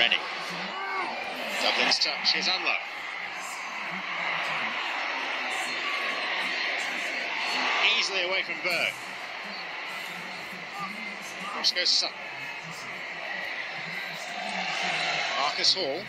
Rennie. Dublin's touch is unlocked. Easily away from Berg. Cross goes Sutton. Marcus Hall.